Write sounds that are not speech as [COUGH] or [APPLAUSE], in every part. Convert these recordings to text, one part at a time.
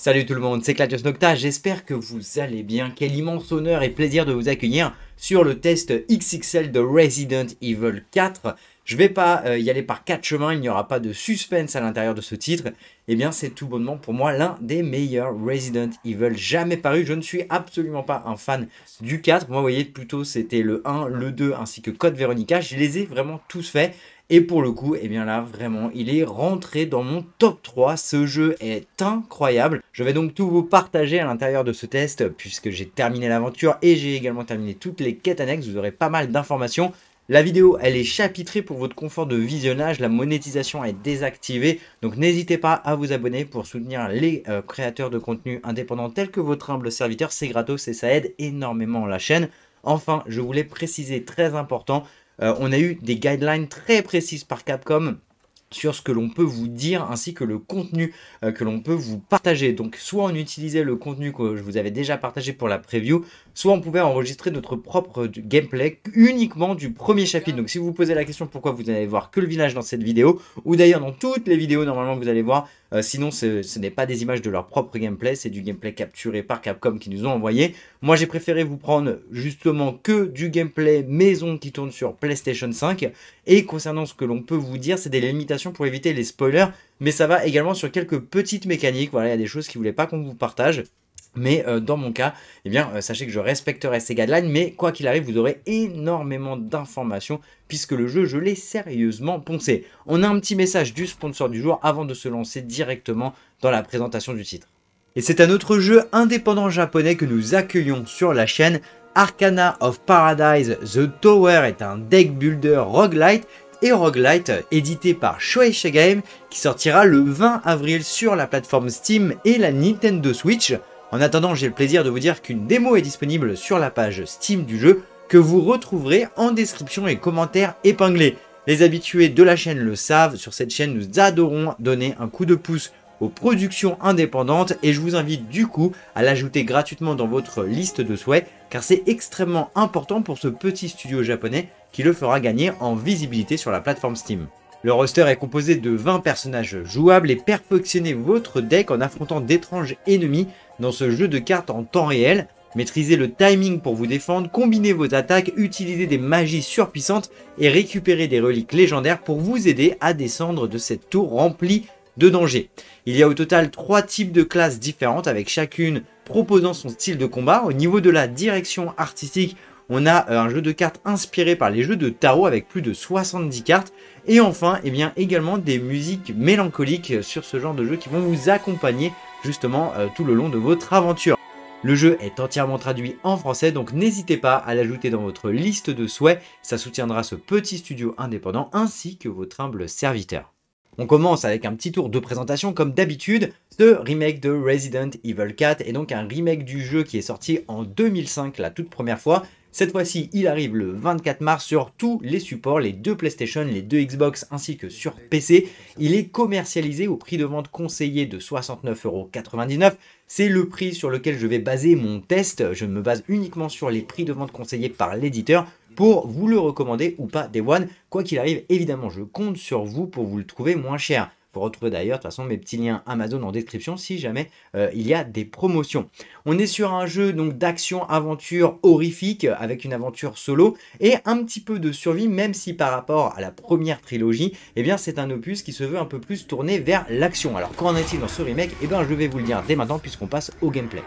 Salut tout le monde, c'est Claudius Nocta, j'espère que vous allez bien. Quel immense honneur et plaisir de vous accueillir sur le test XXL de Resident Evil 4. Je vais pas euh, y aller par quatre chemins, il n'y aura pas de suspense à l'intérieur de ce titre. Eh bien, c'est tout bonnement pour moi l'un des meilleurs Resident Evil jamais paru. Je ne suis absolument pas un fan du 4. Moi, vous voyez, plutôt c'était le 1, le 2 ainsi que Code Veronica. Je les ai vraiment tous faits. Et pour le coup, eh bien là, vraiment, il est rentré dans mon top 3. Ce jeu est incroyable. Je vais donc tout vous partager à l'intérieur de ce test, puisque j'ai terminé l'aventure et j'ai également terminé toutes les quêtes annexes. Vous aurez pas mal d'informations. La vidéo, elle est chapitrée pour votre confort de visionnage. La monétisation est désactivée. Donc n'hésitez pas à vous abonner pour soutenir les euh, créateurs de contenu indépendants tels que votre humble serviteur. C'est gratos et ça aide énormément la chaîne. Enfin, je voulais préciser, très important, euh, on a eu des guidelines très précises par Capcom sur ce que l'on peut vous dire ainsi que le contenu euh, que l'on peut vous partager. Donc soit on utilisait le contenu que je vous avais déjà partagé pour la preview, soit on pouvait enregistrer notre propre gameplay uniquement du premier chapitre. Donc si vous vous posez la question pourquoi vous n'allez voir que le village dans cette vidéo, ou d'ailleurs dans toutes les vidéos normalement vous allez voir, euh, sinon ce, n'est pas des images de leur propre gameplay, c'est du gameplay capturé par Capcom qui nous ont envoyé. Moi j'ai préféré vous prendre justement que du gameplay maison qui tourne sur PlayStation 5. Et concernant ce que l'on peut vous dire, c'est des limitations pour éviter les spoilers, mais ça va également sur quelques petites mécaniques. Voilà, il y a des choses qui ne voulaient pas qu'on vous partage. Mais euh, dans mon cas, eh bien, euh, sachez que je respecterai ces guidelines, mais quoi qu'il arrive, vous aurez énormément d'informations puisque le jeu, je l'ai sérieusement poncé. On a un petit message du sponsor du jour avant de se lancer directement dans la présentation du titre. Et c'est un autre jeu indépendant japonais que nous accueillons sur la chaîne. Arcana of Paradise The Tower est un deck builder roguelite et roguelite édité par Shueisha Game qui sortira le 20 avril sur la plateforme Steam et la Nintendo Switch. En attendant, j'ai le plaisir de vous dire qu'une démo est disponible sur la page Steam du jeu que vous retrouverez en description et commentaires épinglés. Les habitués de la chaîne le savent, sur cette chaîne nous adorons donner un coup de pouce aux productions indépendantes et je vous invite du coup à l'ajouter gratuitement dans votre liste de souhaits car c'est extrêmement important pour ce petit studio japonais qui le fera gagner en visibilité sur la plateforme Steam. Le roster est composé de 20 personnages jouables et perfectionnez votre deck en affrontant d'étranges ennemis dans ce jeu de cartes en temps réel. Maîtrisez le timing pour vous défendre, combinez vos attaques, utilisez des magies surpuissantes et récupérez des reliques légendaires pour vous aider à descendre de cette tour remplie de dangers. Il y a au total 3 types de classes différentes avec chacune proposant son style de combat. Au niveau de la direction artistique, on a euh, un jeu de cartes inspiré par les jeux de tarot avec plus de 70 cartes. Et enfin, eh bien, également des musiques mélancoliques sur ce genre de jeu qui vont vous accompagner justement euh, tout le long de votre aventure. Le jeu est entièrement traduit en français, donc n'hésitez pas à l'ajouter dans votre liste de souhaits. Ça soutiendra ce petit studio indépendant ainsi que votre humble serviteur. On commence avec un petit tour de présentation comme d'habitude. Ce remake de Resident Evil 4 est donc un remake du jeu qui est sorti en 2005 la toute première fois cette fois-ci, il arrive le 24 mars sur tous les supports, les deux PlayStation, les deux Xbox ainsi que sur PC. Il est commercialisé au prix de vente conseillé de 69,99€. C'est le prix sur lequel je vais baser mon test. Je me base uniquement sur les prix de vente conseillés par l'éditeur pour vous le recommander ou pas Day One. Quoi qu'il arrive, évidemment, je compte sur vous pour vous le trouver moins cher. Vous retrouvez d'ailleurs de toute façon mes petits liens Amazon en description si jamais euh, il y a des promotions. On est sur un jeu donc d'action aventure horrifique avec une aventure solo et un petit peu de survie même si par rapport à la première trilogie, eh bien c'est un opus qui se veut un peu plus tourné vers l'action. Alors qu'en est-il dans ce remake? Eh bien je vais vous le dire dès maintenant puisqu'on passe au gameplay.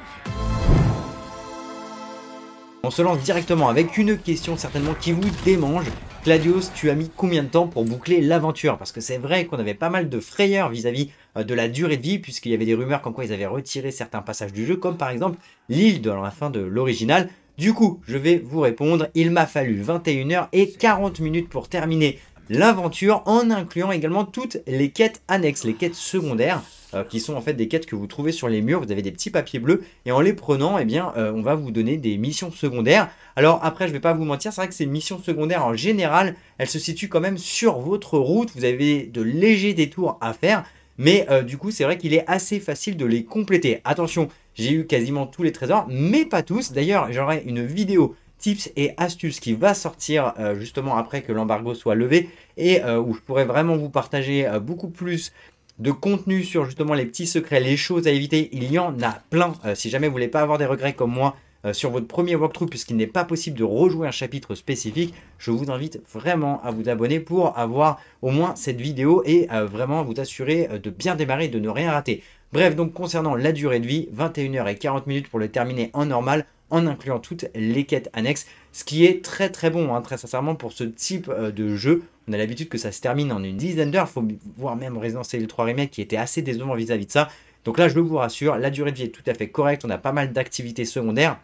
On se lance directement avec une question certainement qui vous démange. Claudius, tu as mis combien de temps pour boucler l'aventure? Parce que c'est vrai qu'on avait pas mal de frayeurs vis-à-vis euh, de la durée de vie, puisqu'il y avait des rumeurs comme quoi ils avaient retiré certains passages du jeu, comme par exemple l'île de la fin de l'original. Du coup, je vais vous répondre, il m'a fallu 21h et 40 minutes pour terminer l'aventure, en incluant également toutes les quêtes annexes, les quêtes secondaires. Euh, qui sont en fait des quêtes que vous trouvez sur les murs. Vous avez des petits papiers bleus et en les prenant, eh bien, euh, on va vous donner des missions secondaires. Alors après, je vais pas vous mentir, c'est vrai que ces missions secondaires en général, elles se situent quand même sur votre route. Vous avez de légers détours à faire. Mais euh, du coup, c'est vrai qu'il est assez facile de les compléter. Attention, j'ai eu quasiment tous les trésors, mais pas tous. D'ailleurs, j'aurai une vidéo tips et astuces qui va sortir justement après que l'embargo soit levé et où je pourrais vraiment vous partager beaucoup plus de contenu sur justement les petits secrets, les choses à éviter, il y en a plein. Euh, si jamais vous voulez pas avoir des regrets comme moi, euh, sur votre premier walkthrough puisqu'il n'est pas possible de rejouer un chapitre spécifique, je vous invite vraiment à vous abonner pour avoir au moins cette vidéo et euh, vraiment vous assurer euh, de bien démarrer et de ne rien rater. Bref, donc concernant la durée de vie, 21h et 40 minutes pour le terminer en normal en incluant toutes les quêtes annexes, ce qui est très très bon, hein, très sincèrement, pour ce type de jeu. On a l'habitude que ça se termine en une dizaine d'heures, faut voir même Resident Evil 3 Remake qui était assez décevant vis-à-vis -vis de ça. Donc là, je vous rassure, la durée de vie est tout à fait correcte, on a pas mal d'activités secondaires.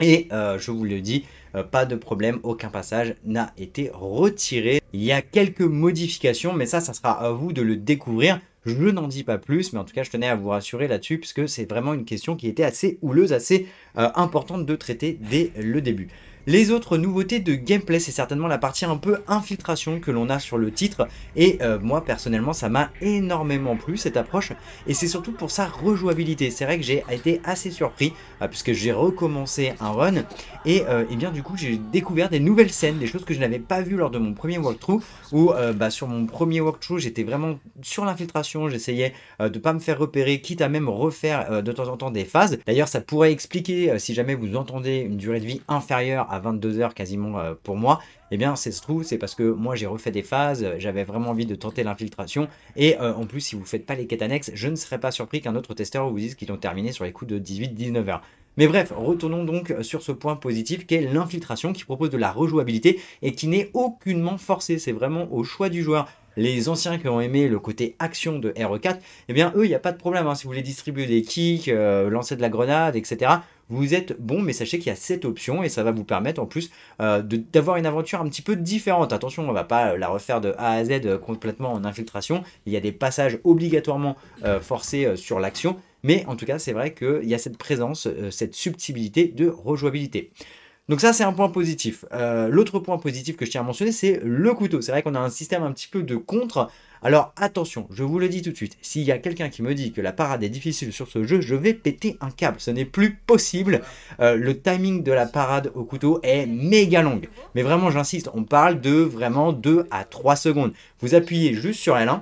Et euh, je vous le dis, euh, pas de problème, aucun passage n'a été retiré. Il y a quelques modifications, mais ça, ça sera à vous de le découvrir. Je n'en dis pas plus, mais en tout cas, je tenais à vous rassurer là-dessus, puisque c'est vraiment une question qui était assez houleuse, assez euh, importante de traiter dès le début. Les autres nouveautés de gameplay, c'est certainement la partie un peu infiltration que l'on a sur le titre. Et euh, moi, personnellement, ça m'a énormément plu, cette approche. Et c'est surtout pour sa rejouabilité. C'est vrai que j'ai été assez surpris, euh, puisque j'ai recommencé un run. Et, euh, bien du coup, j'ai découvert des nouvelles scènes, des choses que je n'avais pas vues lors de mon premier walkthrough. Où bah, sur mon premier walkthrough, j'étais vraiment sur l'infiltration. J'essayais de pas me faire repérer, quitte à même refaire de temps en temps des phases. D'ailleurs, ça pourrait expliquer, si jamais vous entendez une durée de vie inférieure à 22 heures quasiment euh, pour moi, eh bien c'est se trouve, c'est parce que moi j'ai refait des phases, j'avais vraiment envie de tenter l'infiltration, et euh, en plus si vous ne faites pas les quêtes annexes, je ne serais pas surpris qu'un autre testeur vous dise qu'ils ont terminé sur les coups de 18-19 heures. Mais bref, retournons donc sur ce point positif qu'est l'infiltration qui propose de la rejouabilité et qui n'est aucunement forcée, c'est vraiment au choix du joueur les anciens qui ont aimé le côté action de RE4, eh bien eux, il n'y a pas de problème. Hein. Si vous voulez distribuer des kicks, euh, lancer de la grenade, etc., vous êtes bon, mais sachez qu'il y a cette option et ça va vous permettre en plus euh, d'avoir une aventure un petit peu différente. Attention, on ne va pas la refaire de A à Z euh, complètement en infiltration. Il y a des passages obligatoirement forcés sur l'action, mais en tout cas, c'est vrai qu'il y a cette présence, cette subtilité de rejouabilité. Donc ça, c'est un point positif. Euh, l'autre point positif que je tiens à mentionner, c'est le couteau. C'est vrai qu'on a un système un petit peu de contre. Alors attention, je vous le dis tout de suite, s'il y a quelqu'un qui me dit que la parade est difficile sur ce jeu, je vais péter un câble. Ce n'est plus possible. Euh, le timing de la parade au couteau est méga longue. Mais vraiment, j'insiste, on parle de vraiment 2 à 3 secondes. Vous appuyez juste sur L1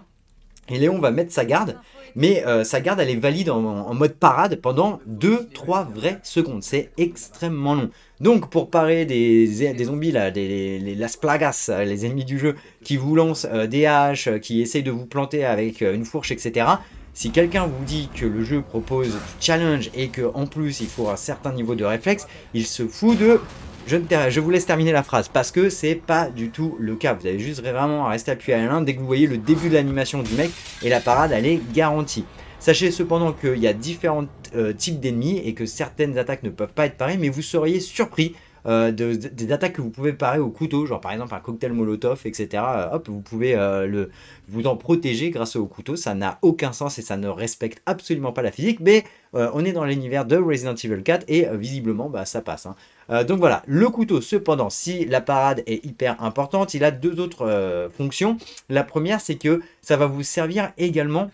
et Léon va mettre sa garde mais euh, sa garde elle est valide en, mode parade pendant 2-3 vraies secondes. C'est extrêmement long. Donc pour parer des, zombies, là, des, les, Las Plagas, euh, les ennemis du jeu, qui vous lancent euh, des haches, qui essayent de vous planter avec une fourche, etc., si quelqu'un vous dit que le jeu propose du challenge et qu'en plus il faut un certain niveau de réflexe, il se fout de je, vous laisse terminer la phrase parce que c'est pas du tout le cas. Vous avez juste vraiment à rester appuyé à l'un dès que vous voyez le début de l'animation du mec et la parade elle est garantie. Sachez cependant qu'il y a différents euh, types d'ennemis et que certaines attaques ne peuvent pas être pareilles, mais vous seriez surpris euh, des attaques que vous pouvez parer au couteau, genre par exemple un cocktail molotov, etc. Euh, hop, vous pouvez vous en protéger grâce au couteau. Ça n'a aucun sens et ça ne respecte absolument pas la physique, mais on est dans l'univers de Resident Evil 4 et visiblement bah, ça passe. Hein. Donc voilà, le couteau, cependant, si la parade est hyper importante, il a deux autres fonctions. La première, c'est que ça va vous servir également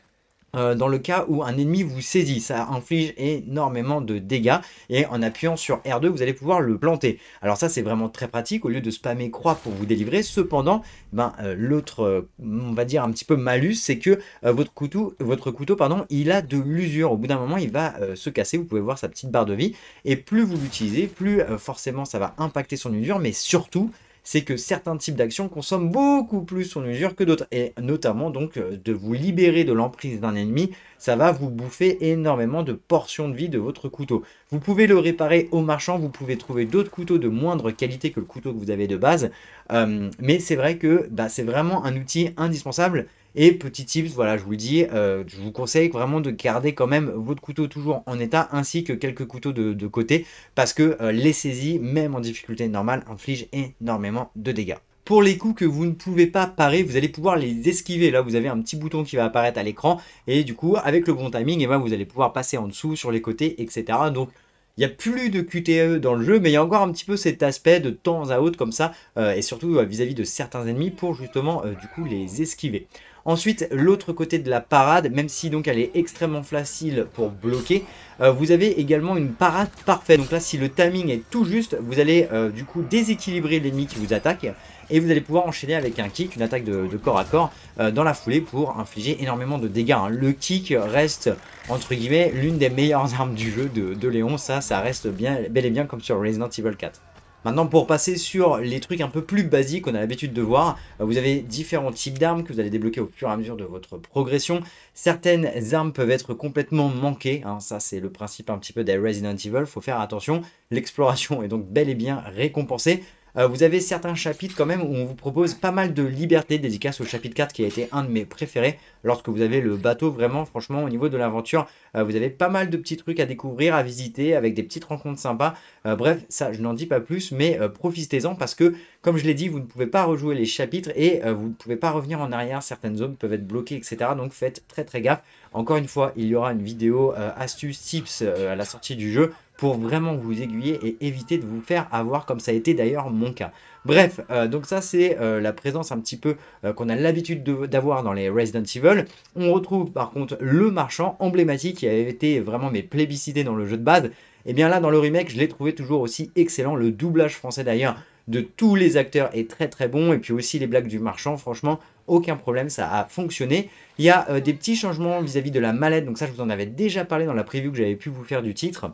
euh, dans le cas où un ennemi vous saisit. Ça inflige énormément de dégâts et en appuyant sur R2 vous allez pouvoir le planter. Alors ça c'est vraiment très pratique au lieu de spammer croix pour vous délivrer. Cependant, ben, euh, l'autre euh, on va dire un petit peu malus c'est que votre couteau, votre couteau pardon, il a de l'usure. Au bout d'un moment il va se casser. Vous pouvez voir sa petite barre de vie et plus vous l'utilisez, plus forcément ça va impacter son usure mais surtout c'est que certains types d'actions consomment beaucoup plus son usure que d'autres. Et notamment donc euh, de vous libérer de l'emprise d'un ennemi, ça va vous bouffer énormément de portions de vie de votre couteau. Vous pouvez le réparer au marchand, vous pouvez trouver d'autres couteaux de moindre qualité que le couteau que vous avez de base. Euh, mais c'est vrai que bah, c'est vraiment un outil indispensable et petit tips, voilà, je vous le dis, euh, je vous conseille vraiment de garder quand même votre couteau toujours en état, ainsi que quelques couteaux de, côté, parce que euh, les saisies, même en difficulté normale, infligent énormément de dégâts. Pour les coups que vous ne pouvez pas parer, vous allez pouvoir les esquiver. Là, vous avez un petit bouton qui va apparaître à l'écran. Et du coup, avec le bon timing, eh ben, vous allez pouvoir passer en dessous, sur les côtés, etc. Donc, il n'y a plus de QTE dans le jeu, mais il y a encore un petit peu cet aspect de temps à autre comme ça, euh, et surtout vis-à-vis -vis de certains ennemis pour justement du coup les esquiver. Ensuite, l'autre côté de la parade, même si donc elle est extrêmement facile pour bloquer, euh, vous avez également une parade parfaite. Donc là, si le timing est tout juste, vous allez euh, du coup déséquilibrer l'ennemi qui vous attaque et vous allez pouvoir enchaîner avec un kick, une attaque de, corps à corps euh, dans la foulée pour infliger énormément de dégâts. Hein. Le kick reste entre guillemets l'une des meilleures [LAUGHS] armes du jeu de, Léon, ça, ça reste bien, bel et bien comme sur Resident Evil 4. Maintenant, pour passer sur les trucs un peu plus basiques qu'on a l'habitude de voir, euh, vous avez différents types d'armes que vous allez débloquer au fur et à mesure de votre progression. Certaines armes peuvent être complètement manquées, hein. ça c'est le principe un petit peu des Resident Evil, il faut faire attention. L'exploration est donc bel et bien récompensée. Euh, vous avez certains chapitres quand même où on vous propose pas mal de liberté, dédicace au chapitre 4 qui a été un de mes préférés. Lorsque vous avez le bateau, vraiment, franchement, au niveau de l'aventure, euh, vous avez pas mal de petits trucs à découvrir, à visiter, avec des petites rencontres sympas. Euh, bref, ça, je n'en dis pas plus, mais profitez-en parce que, comme je l'ai dit, vous ne pouvez pas rejouer les chapitres et vous ne pouvez pas revenir en arrière. Certaines zones peuvent être bloquées, etc. Donc faites très très gaffe. Encore une fois, il y aura une vidéo astuce, tips à la sortie du jeu pour vraiment vous aiguiller et éviter de vous faire avoir comme ça a été d'ailleurs mon cas. Bref, euh, donc ça c'est euh, la présence un petit peu euh, qu'on a l'habitude d'avoir dans les Resident Evil. On retrouve par contre le marchand emblématique qui avait été vraiment mais plébiscité dans le jeu de base. Et eh bien là dans le remake je l'ai trouvé toujours aussi excellent. Le doublage français d'ailleurs de tous les acteurs est très très bon. Et puis aussi les blagues du marchand, franchement aucun problème, ça a fonctionné. Il y a des petits changements vis à -vis de la mallette, donc ça je vous en avais déjà parlé dans la preview que j'avais pu vous faire du titre.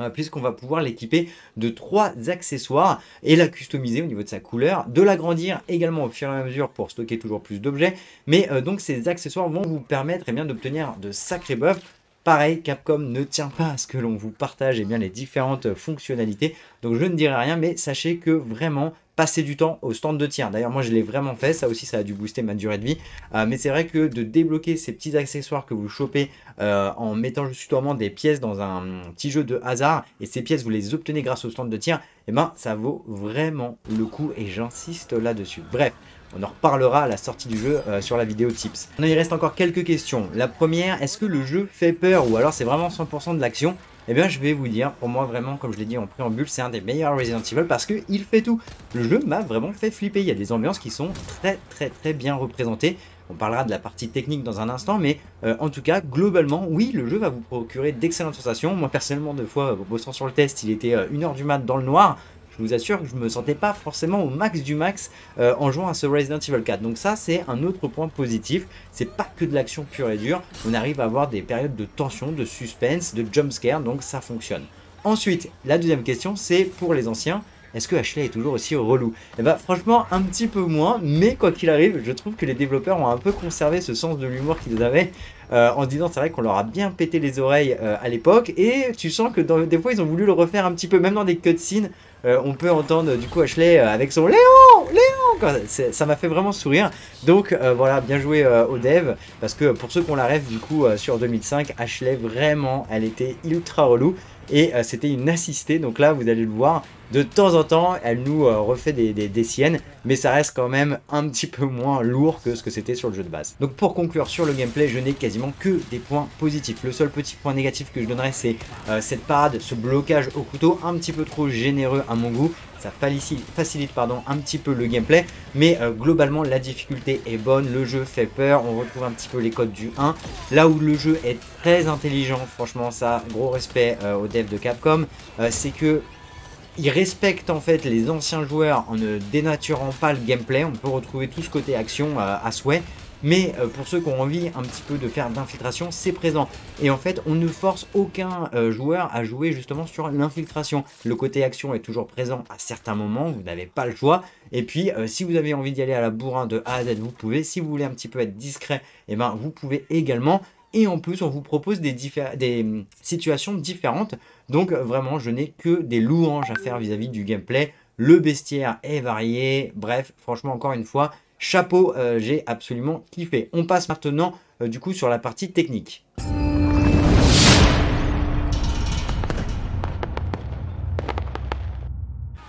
Euh, puisqu'on va pouvoir l'équiper de trois accessoires et la customiser au niveau de sa couleur, de l'agrandir également au fur et à mesure pour stocker toujours plus d'objets, mais euh, donc ces accessoires vont vous permettre eh d'obtenir de sacrés buffs. Pareil, Capcom ne tient pas à ce que l'on vous partage eh bien, les différentes fonctionnalités, donc je ne dirai rien, mais sachez que vraiment passer du temps au stand de tir. D'ailleurs, moi, je l'ai vraiment fait. Ça aussi, ça a dû booster ma durée de vie. Euh, mais c'est vrai que de débloquer ces petits accessoires que vous chopez euh, en mettant justement des pièces dans un petit jeu de hasard, et ces pièces, vous les obtenez grâce au stand de tir, et eh ben, ça vaut vraiment le coup. Et j'insiste là-dessus. Bref. On en reparlera à la sortie du jeu euh, sur la vidéo tips. il reste encore quelques questions. La première, est-ce que le jeu fait peur ou alors c'est vraiment 100% de l'action? Eh bien je vais vous dire, pour moi vraiment, comme je l'ai dit en préambule, c'est un des meilleurs Resident Evil parce qu'il fait tout. Le jeu m'a vraiment fait flipper, il y a des ambiances qui sont très très très bien représentées. On parlera de la partie technique dans un instant, mais euh, en tout cas, globalement, oui, le jeu va vous procurer d'excellentes sensations. Moi personnellement, deux fois, bossant sur le test, il était 1h euh, du mat dans le noir vous assure que je me sentais pas forcément au max du max euh, en jouant à ce Resident Evil 4. Donc ça, c'est un autre point positif. C'est pas que de l'action pure et dure. On arrive à avoir des périodes de tension, de suspense, de jumpscare, donc ça fonctionne. Ensuite, la deuxième question, c'est pour les anciens. Est-ce que Ashley est toujours aussi relou? Eh bah franchement un petit peu moins, mais quoi qu'il arrive, je trouve que les développeurs ont un peu conservé ce sens de l'humour qu'ils avaient euh, en disant c'est vrai qu'on leur a bien pété les oreilles euh, à l'époque et tu sens que des fois ils ont voulu le refaire un petit peu, même dans des cutscenes, euh, on peut entendre du coup Ashley avec son Léon Léon Ça m'a fait vraiment sourire. Donc voilà, bien joué au dev. Parce que pour ceux qui ont la rêve du coup sur 2005, Ashley vraiment, elle était ultra relou. Et c'était une assistée. Donc là, vous allez le voir, de temps en temps, elle nous euh, refait des, siennes, mais ça reste quand même un petit peu moins lourd que ce que c'était sur le jeu de base. Donc pour conclure sur le gameplay, je n'ai quasiment que des points positifs. Le seul petit point négatif que je donnerais, c'est euh, cette parade, ce blocage au couteau, un petit peu trop généreux à mon goût ça facilite, pardon, un petit peu le gameplay, mais euh, globalement la difficulté est bonne, le jeu fait peur, on retrouve un petit peu les codes du 1, là où le jeu est très intelligent, franchement ça, gros respect aux devs de Capcom, c'est que il respecte en fait les anciens joueurs en ne dénaturant pas le gameplay. On peut retrouver tout ce côté action euh, à, souhait. Mais euh, pour ceux qui ont envie un petit peu de faire d'infiltration, c'est présent. Et en fait, on ne force aucun euh, joueur à jouer justement sur l'infiltration. Le côté action est toujours présent à certains moments, vous n'avez pas le choix. Et puis, si vous avez envie d'y aller à la bourrin de A à Z, vous pouvez. Si vous voulez un petit peu être discret, et eh ben, vous pouvez également. Et en plus, on vous propose des, hum, situations différentes. Donc vraiment, je n'ai que des louanges à faire vis-à-vis du gameplay. Le bestiaire est varié. Bref, franchement, encore une fois, chapeau, euh, j'ai absolument kiffé. On passe maintenant euh, du coup sur la partie technique.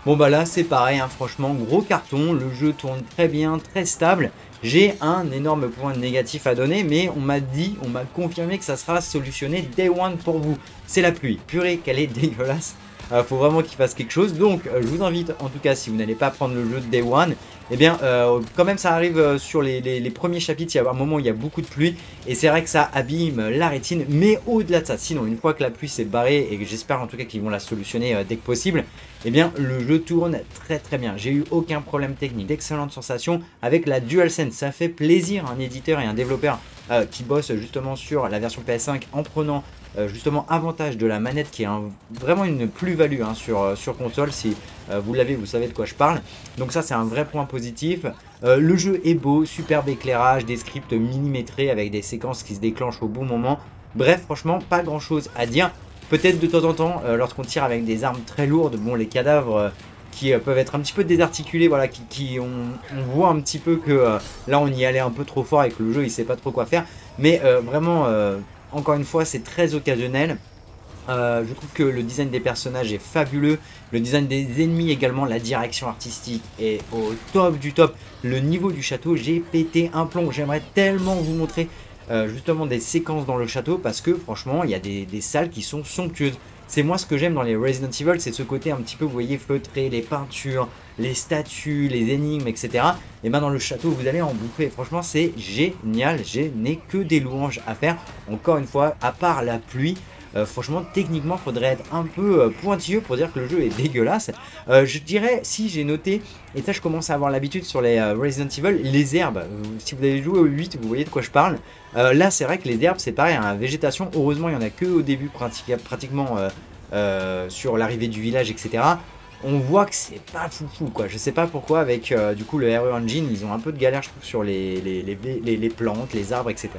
Bon bah là c'est pareil, hein, franchement gros carton, le jeu tourne très bien, très stable. J'ai un énorme point négatif à donner, mais on m'a dit, on m'a confirmé que ça sera solutionné day one pour vous. C'est la pluie. Purée, qu'elle est [LAUGHS] dégueulasse. Euh, faut vraiment qu'il fasse quelque chose. Donc, euh, je vous invite, en tout cas, si vous n'allez pas prendre le jeu de Day One, eh bien, euh, quand même, ça arrive sur les, premiers chapitres. Il y a un moment où il y a beaucoup de pluie. Et c'est vrai que ça abîme la rétine. Mais au-delà de ça, sinon, une fois que la pluie s'est barrée, et j'espère en tout cas qu'ils vont la solutionner dès que possible, eh bien, le jeu tourne très très bien. J'ai eu aucun problème technique, d'excellentes sensations avec la DualSense. Ça fait plaisir un éditeur et un développeur qui bosse justement sur la version PS5 en prenant justement avantage de la manette qui est vraiment une plus-value hein, sur, euh, sur console. Si euh, vous l'avez, vous savez de quoi je parle. Donc ça, c'est un vrai point positif. le jeu est beau, superbe éclairage, des scripts millimétrés avec des séquences qui se déclenchent au bon moment. Bref, franchement, pas grand-chose à dire. Peut-être de temps en temps, lorsqu'on tire avec des armes très lourdes, bon, les cadavres qui peuvent être un petit peu désarticulés, voilà, qui, on, voit un petit peu que là on y allait un peu trop fort et que le jeu il sait pas trop quoi faire. Mais vraiment, encore une fois, c'est très occasionnel. Euh, je trouve que le design des personnages est fabuleux, le design des ennemis également, la direction artistique est au top du top. Le niveau du château, j'ai pété un plomb. J'aimerais tellement vous montrer euh, justement des séquences dans le château parce que franchement, il y a des, des salles qui sont somptueuses. C'est moi ce que j'aime dans les Resident Evil, c'est ce côté un petit peu, vous voyez, feutré, les peintures, les statues, les énigmes, etc. Et ben dans le château, vous allez en bouffer. Franchement, c'est génial. Je n'ai que des louanges à faire. Encore une fois, à part la pluie, euh, franchement, techniquement, faudrait être un peu euh, pointilleux pour dire que le jeu est [LAUGHS] dégueulasse. Euh, je dirais, si j'ai noté, et ça je commence à avoir l'habitude sur les Resident Evil, les herbes. si vous avez joué au 8, vous voyez de quoi je parle. là, c'est vrai que les herbes, c'est pareil, hein, végétation, heureusement, il n'y en a que au début, pratiquement sur l'arrivée du village, etc on voit que c'est pas foufou quoi. Je sais pas pourquoi avec du coup le RE Engine, ils ont un peu de galère je trouve sur les, plantes, les arbres, etc.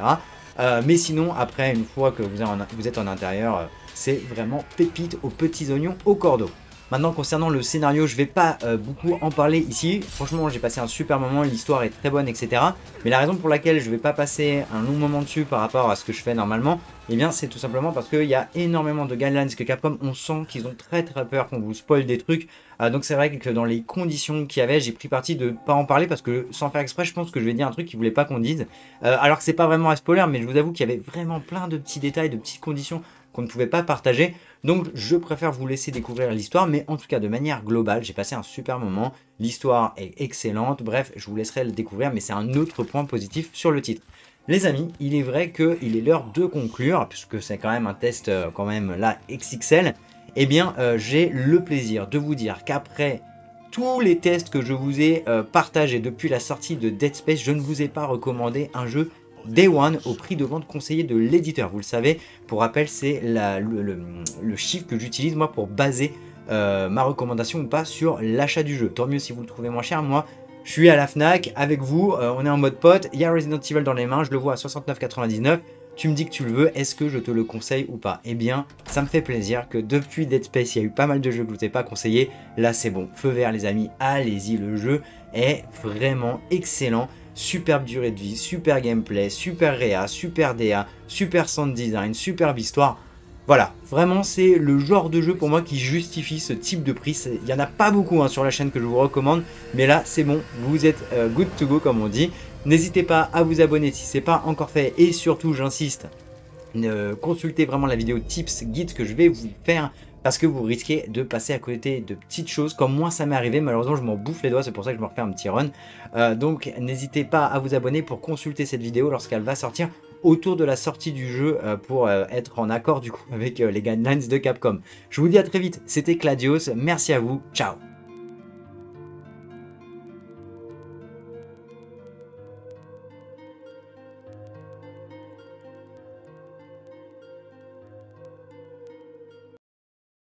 Euh, mais sinon, après, une fois que vous êtes en, intérieur, euh, c'est vraiment pépite aux petits oignons au cordeau. Maintenant, concernant le scénario, je vais pas euh, beaucoup en parler ici. Franchement, j'ai passé un super moment, l'histoire est très bonne, etc. Mais la raison pour laquelle je vais pas passer un long moment dessus par rapport à ce que je fais normalement, eh bien, c'est tout simplement parce qu'il y a énormément de guidelines que Capcom, on sent qu'ils ont très très peur qu'on vous spoil des trucs. Euh, donc c'est vrai que dans les conditions qu'il y avait, j'ai pris parti de pas en parler parce que sans faire exprès, je pense que je vais dire un truc qu'ils voulaient pas qu'on dise. Euh, alors que c'est pas vraiment un spoiler, mais je vous avoue qu'il y avait vraiment plein de petits détails, de petites conditions qu'on ne pouvait pas partager. Donc je préfère vous laisser découvrir l'histoire, mais en tout cas de manière globale, j'ai passé un super moment. L'histoire est excellente, bref, je vous laisserai le découvrir, mais c'est un autre point positif sur le titre. Les amis, il est vrai qu'il est l'heure de conclure, puisque c'est quand même un test euh, quand même là XXL. Eh bien, euh, j'ai le plaisir de vous dire qu'après tous les tests que je vous ai euh, partagés depuis la sortie de Dead Space, je ne vous ai pas recommandé un jeu Day One au prix de vente conseillé de l'éditeur. Vous le savez, pour rappel, c'est le, chiffre que j'utilise moi pour baser euh, ma recommandation ou pas sur l'achat du jeu. Tant mieux si vous le trouvez moins cher. Moi, je suis à la FNAC avec vous, euh, on est en mode pote, il y a Resident Evil dans les mains, je le vois à 69,99. Tu me dis que tu le veux, est-ce que je te le conseille ou pas? Eh bien, ça me fait plaisir que depuis Dead Space, il y a eu pas mal de jeux que je ne vous pas conseillé. Là, c'est bon. Feu vert, les amis, allez-y, le jeu est vraiment excellent. Superbe durée de vie, super gameplay, super réa, super DA, super sound design, superbe histoire. Voilà, vraiment c'est le genre de jeu pour moi qui justifie ce type de prix. Il n'y en a pas beaucoup hein, sur la chaîne que je vous recommande, mais là c'est bon, vous êtes euh, good to go comme on dit. N'hésitez pas à vous abonner si ce n'est pas encore fait et surtout j'insiste, consultez vraiment la vidéo tips guide que je vais vous faire parce que vous risquez de passer à côté de petites choses, comme moi ça m'est arrivé, malheureusement je m'en bouffe les doigts, c'est pour ça que je me refais un petit run. Euh, donc n'hésitez pas à vous abonner pour consulter cette vidéo lorsqu'elle va sortir autour de la sortie du jeu euh, pour euh, être en accord du coup [LAUGHS] avec les guidelines de Capcom. Je vous dis à très vite, c'était Cladios, merci à vous, ciao